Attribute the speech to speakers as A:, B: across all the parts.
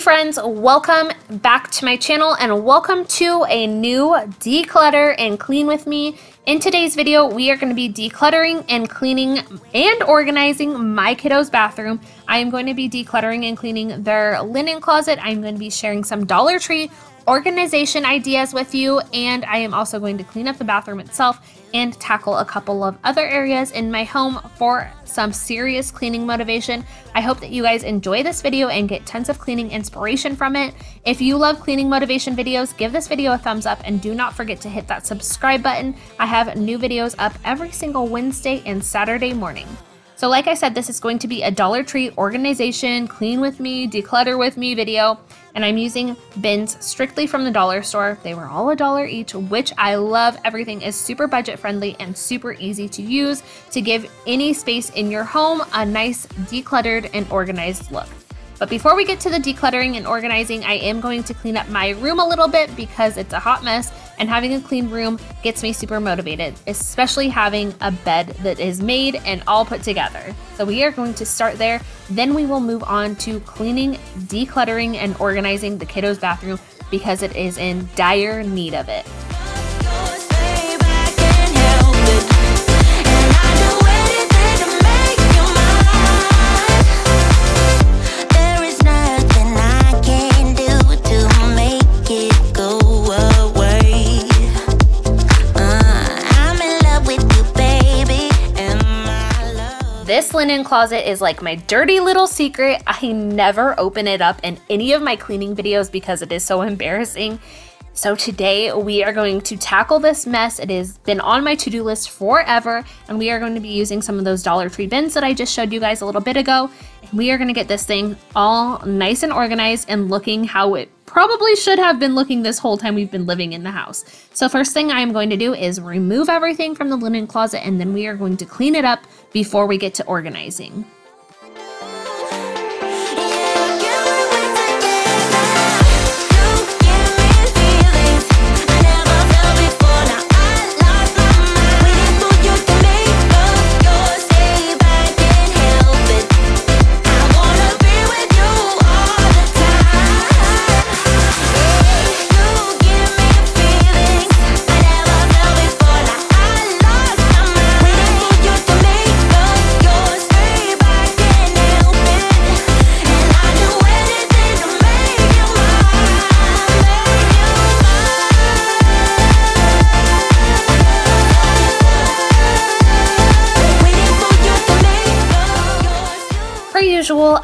A: friends, welcome back to my channel and welcome to a new declutter and clean with me. In today's video, we are going to be decluttering and cleaning and organizing my kiddo's bathroom. I am going to be decluttering and cleaning their linen closet. I'm going to be sharing some Dollar Tree organization ideas with you, and I am also going to clean up the bathroom itself and tackle a couple of other areas in my home for some serious cleaning motivation. I hope that you guys enjoy this video and get tons of cleaning inspiration from it. If you love cleaning motivation videos, give this video a thumbs up and do not forget to hit that subscribe button. I have new videos up every single Wednesday and Saturday morning. So like I said, this is going to be a Dollar Tree organization, clean with me, declutter with me video, and I'm using bins strictly from the dollar store. They were all a dollar each, which I love. Everything is super budget friendly and super easy to use to give any space in your home a nice decluttered and organized look. But before we get to the decluttering and organizing, I am going to clean up my room a little bit because it's a hot mess and having a clean room gets me super motivated, especially having a bed that is made and all put together. So we are going to start there. Then we will move on to cleaning, decluttering, and organizing the kiddo's bathroom because it is in dire need of it. This linen closet is like my dirty little secret. I never open it up in any of my cleaning videos because it is so embarrassing. So today we are going to tackle this mess. It has been on my to-do list forever and we are going to be using some of those Dollar Tree bins that I just showed you guys a little bit ago. And we are going to get this thing all nice and organized and looking how it probably should have been looking this whole time we've been living in the house. So first thing I am going to do is remove everything from the linen closet and then we are going to clean it up before we get to organizing.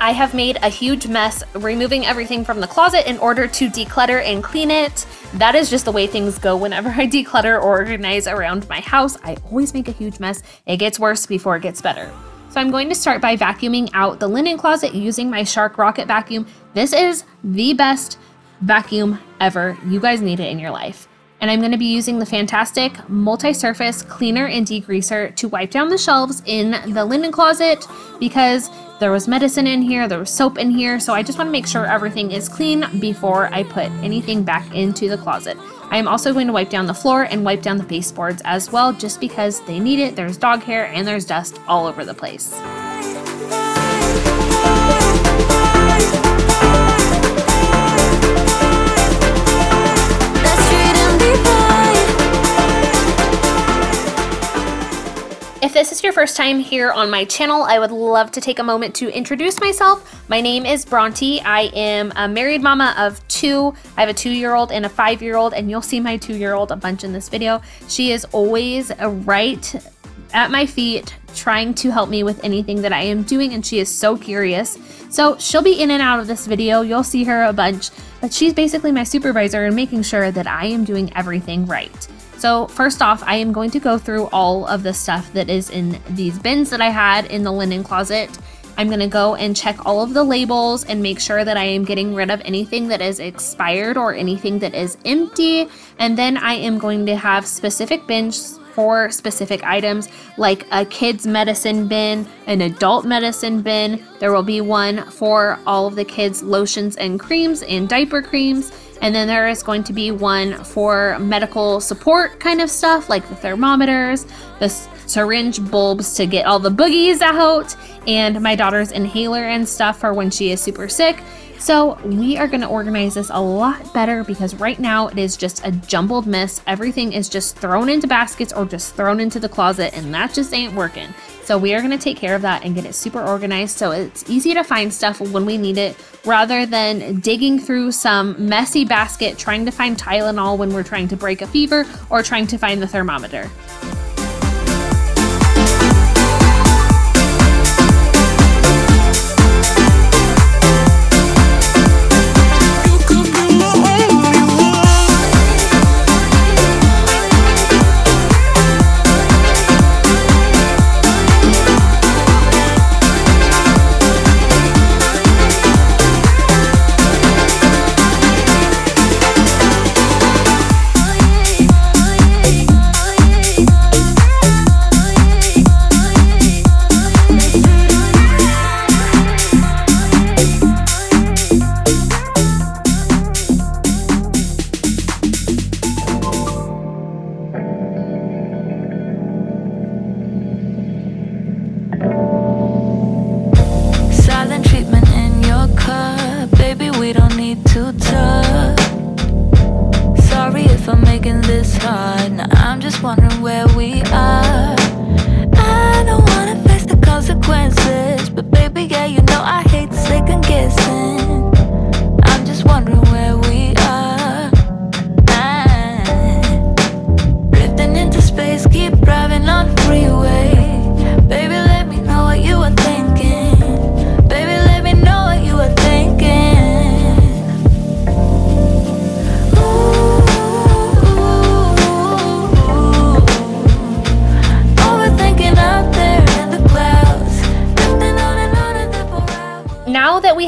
A: I have made a huge mess removing everything from the closet in order to declutter and clean it. That is just the way things go whenever I declutter or organize around my house. I always make a huge mess. It gets worse before it gets better. So I'm going to start by vacuuming out the linen closet using my Shark Rocket vacuum. This is the best vacuum ever. You guys need it in your life. And I'm going to be using the Fantastik multi-surface cleaner and degreaser to wipe down the shelves in the linen closet because there was medicine in here, there was soap in here, so I just want to make sure everything is clean before I put anything back into the closet. I am also going to wipe down the floor and wipe down the baseboards as well just because they need it. There's dog hair and there's dust all over the place. If this is your first time here on my channel, I would love to take a moment to introduce myself. My name is Bronte. I am a married mama of two. I have a two-year-old and a five-year-old, and you'll see my two-year-old a bunch in this video. She is always right at my feet trying to help me with anything that I am doing and she is so curious. So she'll be in and out of this video. You'll see her a bunch, but she's basically my supervisor and making sure that I am doing everything right. So first off, I am going to go through all of the stuff that is in these bins that I had in the linen closet. I'm going to go and check all of the labels and make sure that I am getting rid of anything that is expired or anything that is empty. And then I am going to have specific bins for specific items like a kids medicine bin, an adult medicine bin. There will be one for all of the kids lotions and creams and diaper creams. And then there is going to be one for medical support kind of stuff, like the thermometers, the syringe bulbs to get all the boogies out, and my daughter's inhaler and stuff for when she is super sick. So we are going to organize this a lot better because right now it is just a jumbled mess. Everything is just thrown into baskets or just thrown into the closet and that just ain't working. So we are going to take care of that and get it super organized so it's easy to find stuff when we need it rather than digging through some messy basket trying to find Tylenol when we're trying to break a fever or trying to find the thermometer.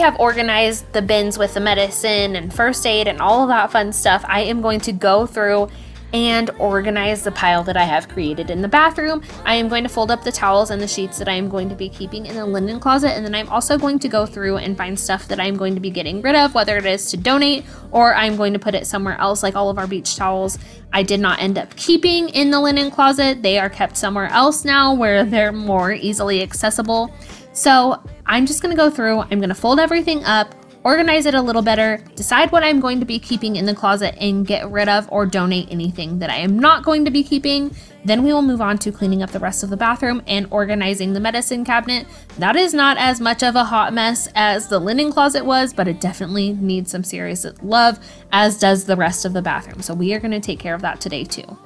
A: Have organized the bins with the medicine and first aid and all of that fun stuff, I am going to go through and organize the pile that I have created in the bathroom. I am going to fold up the towels and the sheets that I am going to be keeping in the linen closet. And then I'm also going to go through and find stuff that I'm going to be getting rid of, whether it is to donate or I'm going to put it somewhere else, like all of our beach towels. I did not end up keeping in the linen closet. They are kept somewhere else now where they're more easily accessible. So I'm just gonna go through, I'm gonna fold everything up, organize it a little better, decide what I'm going to be keeping in the closet, and get rid of or donate anything that I am not going to be keeping. Then we will move on to cleaning up the rest of the bathroom and organizing the medicine cabinet. That is not as much of a hot mess as the linen closet was, but it definitely needs some serious love, as does the rest of the bathroom. So we are going to take care of that today too.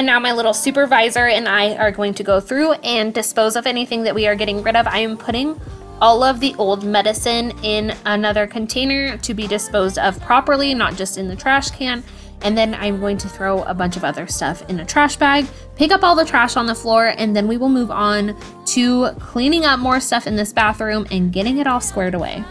A: And now my little supervisor and I are going to go through and dispose of anything that we are getting rid of. I am putting all of the old medicine in another container to be disposed of properly, not just in the trash can. And then I'm going to throw a bunch of other stuff in a trash bag, pick up all the trash on the floor, and then we will move on to cleaning up more stuff in this bathroom and getting it all squared away.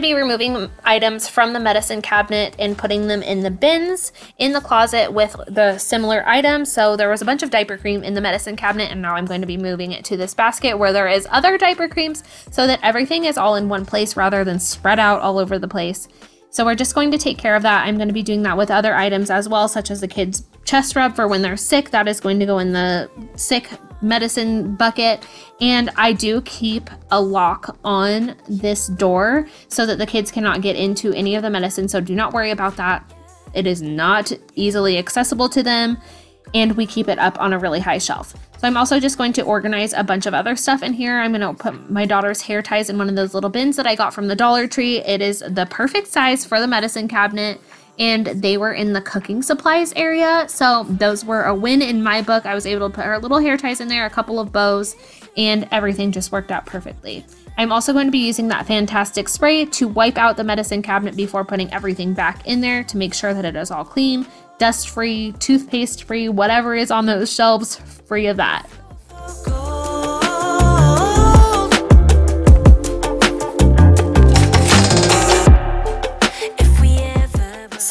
A: To be removing items from the medicine cabinet and putting them in the bins in the closet with the similar items. So there was a bunch of diaper cream in the medicine cabinet and now I'm going to be moving it to this basket where there is other diaper creams so that everything is all in one place rather than spread out all over the place. So we're just going to take care of that. I'm going to be doing that with other items as well, such as the kids' chest rub for when they're sick. That is going to go in the sick medicine bucket. And I do keep a lock on this door so that the kids cannot get into any of the medicine. So do not worry about that. It is not easily accessible to them. And we keep it up on a really high shelf. So I'm also just going to organize a bunch of other stuff in here. I'm going to put my daughter's hair ties in one of those little bins that I got from the Dollar Tree. It is the perfect size for the medicine cabinet and they were in the cooking supplies area. So those were a win in my book. I was able to put her little hair ties in there, a couple of bows, and everything just worked out perfectly. I'm also going to be using that Fantastik spray to wipe out the medicine cabinet before putting everything back in there to make sure that it is all clean, dust free, toothpaste free, whatever is on those shelves, free of that.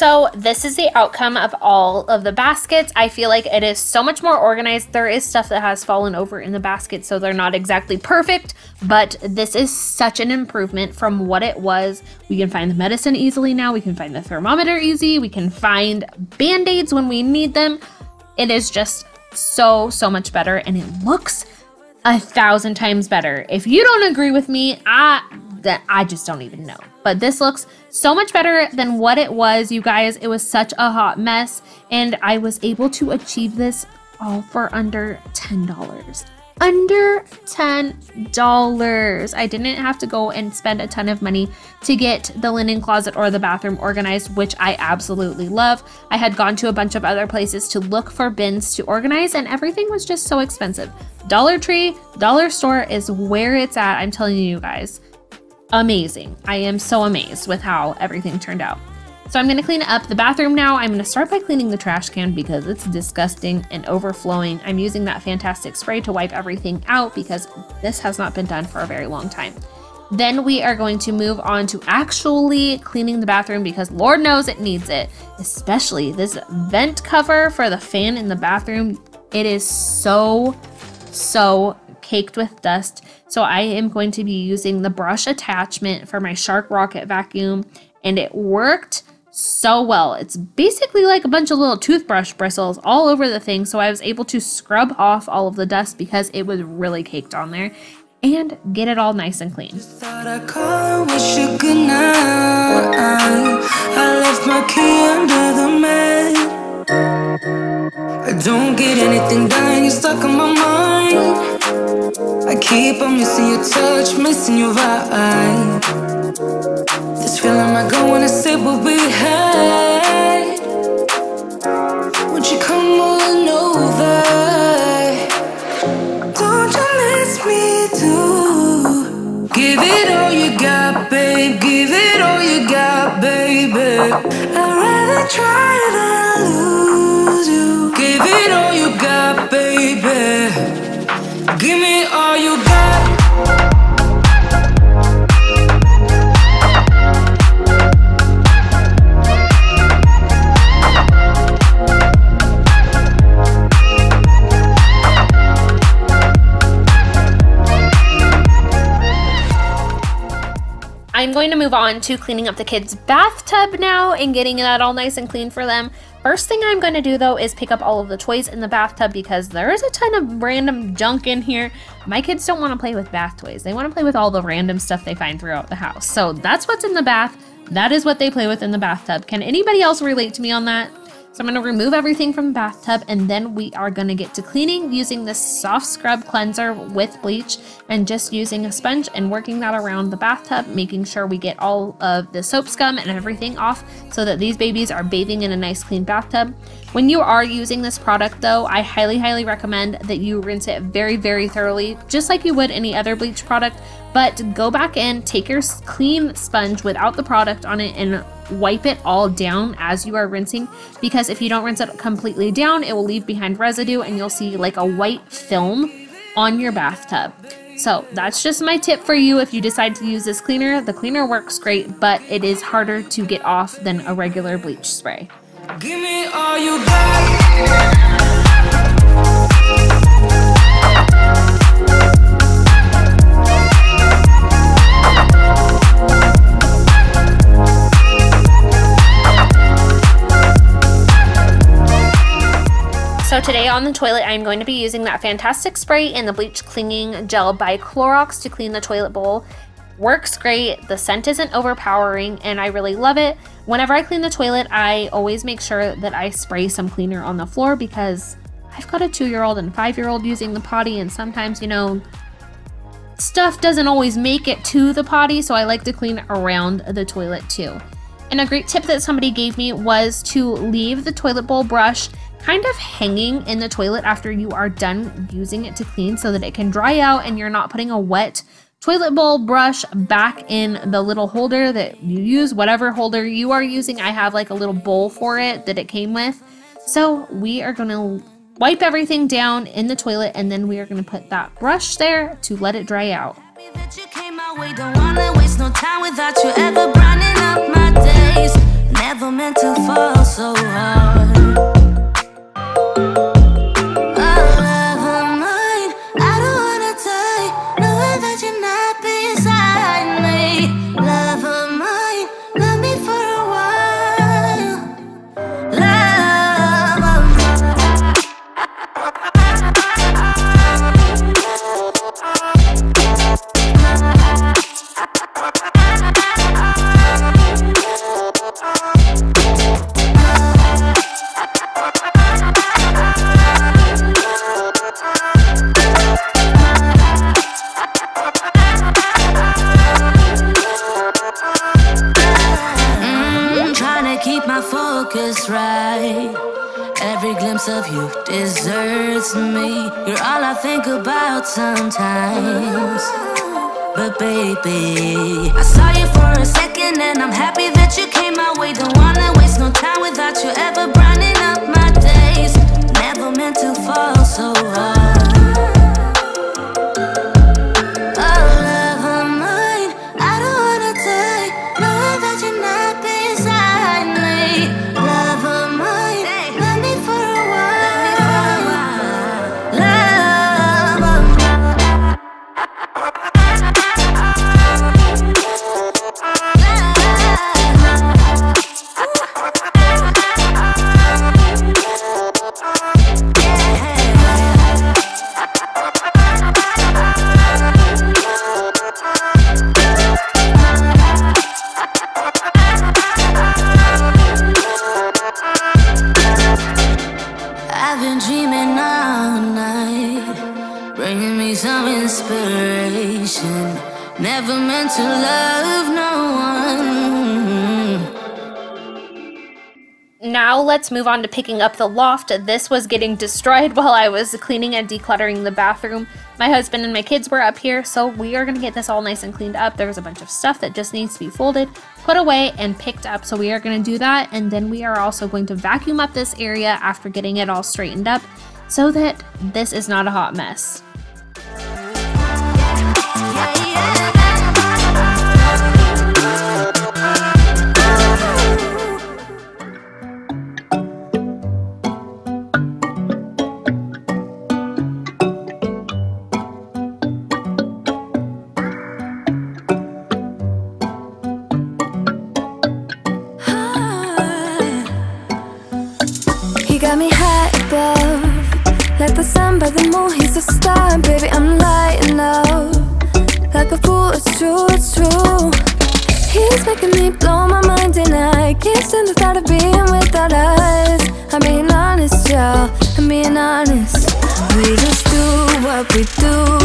A: So this is the outcome of all of the baskets. I feel like it is so much more organized. There is stuff that has fallen over in the basket, so they're not exactly perfect, but this is such an improvement from what it was. We can find the medicine easily now. We can find the thermometer easy. We can find band-aids when we need them. It is just so, so much better, and it looks a thousand times better. If you don't agree with me, I that I just don't even know. But this looks so much better than what it was, you guys. It was such a hot mess, and I was able to achieve this all for under $10. Under $10. I didn't have to go and spend a ton of money to get the linen closet or the bathroom organized, which I absolutely love. I had gone to a bunch of other places to look for bins to organize, and everything was just so expensive. Dollar Tree, Dollar Store is where it's at. I'm telling you guys amazing. I am so amazed with how everything turned out. So I'm gonna clean up the bathroom now. I'm gonna start by cleaning the trash can because it's disgusting and overflowing. I'm using that Fantastik spray to wipe everything out because this has not been done for a very long time. Then we are going to move on to actually cleaning the bathroom because Lord knows it needs it, especially this vent cover for the fan in the bathroom. It is so, so caked with dust. So I am going to be using the brush attachment for my Shark Rocket vacuum and it worked so well. It's basically like a bunch of little toothbrush bristles all over the thing. So I was able to scrub off all of the dust because it was really caked on there and get it all nice and clean. I don't get anything done, you're stuck in my mind I keep on missing your touch, missing your vibe This feeling I go when I sit what we had Won't you come on over? Don't you miss me too? Give it all you got, babe Give it all you got, baby I'd rather try I'm going to move on to cleaning up the kids' bathtub now and getting that all nice and clean for them. First thing I'm going to do though is pick up all of the toys in the bathtub because there is a ton of random junk in here. My kids don't want to play with bath toys. They want to play with all the random stuff they find throughout the house. So that's what's in the bath. That is what they play with in the bathtub. Can anybody else relate to me on that? So I'm going to remove everything from the bathtub and then we are going to get to cleaning using this soft scrub cleanser with bleach and just using a sponge and working that around the bathtub, making sure we get all of the soap scum and everything off so that these babies are bathing in a nice clean bathtub. When you are using this product though, I highly, highly recommend that you rinse it very, very thoroughly, just like you would any other bleach product, but go back in, take your clean sponge without the product on it and wipe it all down as you are rinsing because if you don't rinse it completely down, it will leave behind residue and you'll see like a white film on your bathtub. So that's just my tip for you if you decide to use this cleaner. The cleaner works great, but it is harder to get off than a regular bleach spray. So today on the toilet, I'm going to be using that Fantastik spray in the bleach clinging gel by Clorox to clean the toilet bowl. Works great, the scent isn't overpowering, and I really love it. Whenever I clean the toilet, I always make sure that I spray some cleaner on the floor because I've got a two-year-old and five-year-old using the potty, and sometimes, you know, stuff doesn't always make it to the potty, so I like to clean around the toilet too. And a great tip that somebody gave me was to leave the toilet bowl brush kind of hanging in the toilet after you are done using it to clean so that it can dry out and you're not putting a wet toilet bowl brush back in the little holder that you use, whatever holder you are using. I have like a little bowl for it that it came with. So we are going to wipe everything down in the toilet and then we are going to put that brush there to let it dry out. Never meant to fall so hard of you deserts me. You're all I think about sometimes. But baby, I saw you for a second and I'm happy that you came my way. Don't wanna waste no time without you ever brightening up my days. Never meant to fall so hard. Move on to picking up the loft. This was getting destroyed while I was cleaning and decluttering the bathroom. My husband and my kids were up here, so we are going to get this all nice and cleaned up. There's a bunch of stuff that just needs to be folded, put away, and picked up. So we are going to do that, and then we are also going to vacuum up this area after getting it all straightened up so that this is not a hot mess.
B: the sun, by the moon, he's a star and Baby, I'm lighting up. Like a fool, it's true, it's true. He's making me blow my mind and
A: I Can't stand
B: the thought of being without us. I'm being honest, y'all, I'm being honest. We just do what we do.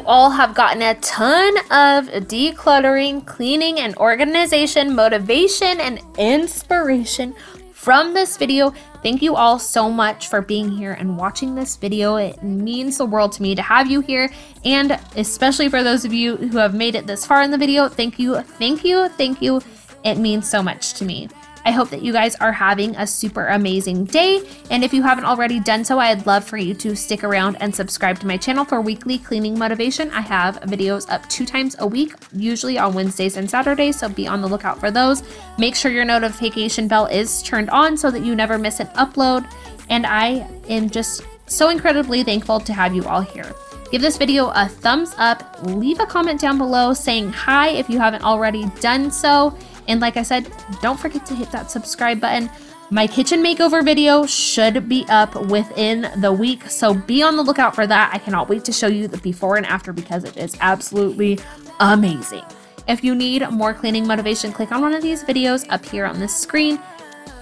A: You all have gotten a ton of decluttering, cleaning, and organization motivation and inspiration from this video. Thank you all so much for being here and watching this video. It means the world to me to have you here. And especially for those of you who have made it this far in the video, thank you, thank you, thank you. It means so much to me. I hope that you guys are having a super amazing day. And if you haven't already done so, I'd love for you to stick around and subscribe to my channel for weekly cleaning motivation. I have videos up two times a week, usually on Wednesdays and Saturdays, so be on the lookout for those. Make sure your notification bell is turned on so that you never miss an upload. And I am just so incredibly thankful to have you all here. Give this video a thumbs up, leave a comment down below saying hi if you haven't already done so, and like I said, don't forget to hit that subscribe button. My kitchen makeover video should be up within the week, so be on the lookout for that. I cannot wait to show you the before and after because it is absolutely amazing. If you need more cleaning motivation, click on one of these videos up here on this screen,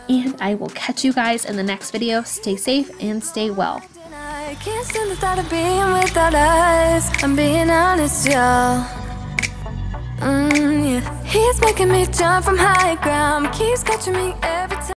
A: and I will catch you guys in the next video. Stay safe and stay well.
B: I can't stand the thought of being without us. I'm being honest, y'all. Mm, yeah. He's making me jump from high ground, keeps catching me every time.